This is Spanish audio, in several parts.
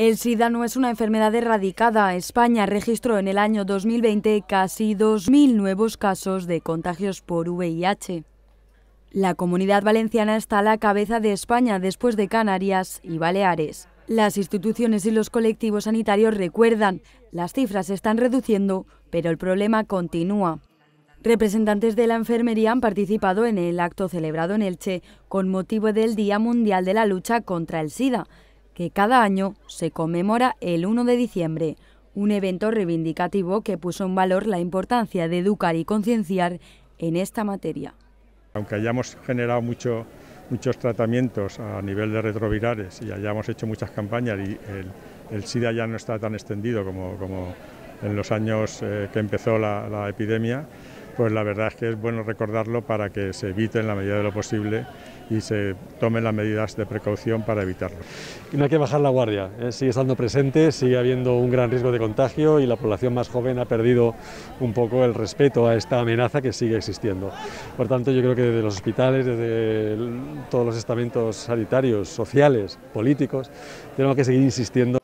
El SIDA no es una enfermedad erradicada. España registró en el año 2020 casi 2.000 nuevos casos de contagios por VIH. La comunidad valenciana está a la cabeza de España después de Canarias y Baleares. Las instituciones y los colectivos sanitarios recuerdan, las cifras se están reduciendo, pero el problema continúa. Representantes de la enfermería han participado en el acto celebrado en Elche con motivo del Día Mundial de la Lucha contra el SIDA, que cada año se conmemora el 1 de diciembre, un evento reivindicativo que puso en valor la importancia de educar y concienciar en esta materia. Aunque hayamos generado mucho, muchos tratamientos a nivel de retrovirales y hayamos hecho muchas campañas y el, SIDA ya no está tan extendido como, en los años eh, que empezó la epidemia, pues la verdad es que es bueno recordarlo para que se evite en la medida de lo posible y se tomen las medidas de precaución para evitarlo. No hay que bajar la guardia, ¿eh? sigue estando presente, sigue habiendo un gran riesgo de contagio y la población más joven ha perdido un poco el respeto a esta amenaza que sigue existiendo. Por tanto, yo creo que desde los hospitales, desde todos los estamentos sanitarios, sociales, políticos, tenemos que seguir insistiendo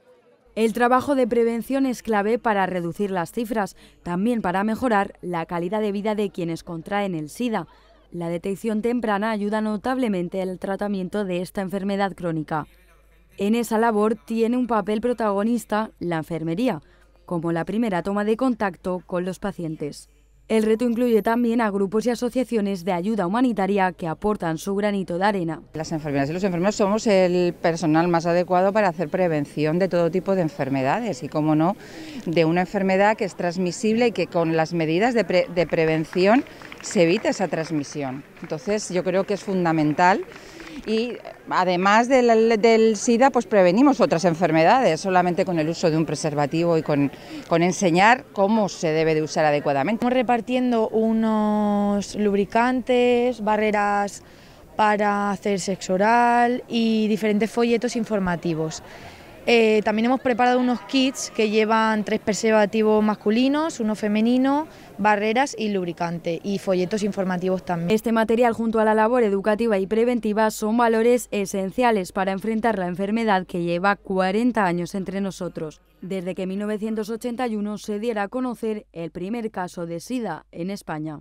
el trabajo de prevención es clave para reducir las cifras, también para mejorar la calidad de vida de quienes contraen el SIDA. La detección temprana ayuda notablemente al tratamiento de esta enfermedad crónica. En esa labor tiene un papel protagonista la enfermería, como la primera toma de contacto con los pacientes. El reto incluye también a grupos y asociaciones de ayuda humanitaria que aportan su granito de arena. Las enfermeras y los enfermeros somos el personal más adecuado para hacer prevención de todo tipo de enfermedades y, como no, de una enfermedad que es transmisible y que con las medidas de, de prevención se evita esa transmisión. Entonces, yo creo que es fundamental y además del, SIDA, pues prevenimos otras enfermedades solamente con el uso de un preservativo y con, con enseñar cómo se debe de usar adecuadamente. Estamos repartiendo unos lubricantes, barreras para hacer sexo oral y diferentes folletos informativos. Eh, también hemos preparado unos kits que llevan tres preservativos masculinos, uno femenino, barreras y lubricante y folletos informativos también. Este material junto a la labor educativa y preventiva son valores esenciales para enfrentar la enfermedad que lleva 40 años entre nosotros, desde que en 1981 se diera a conocer el primer caso de SIDA en España.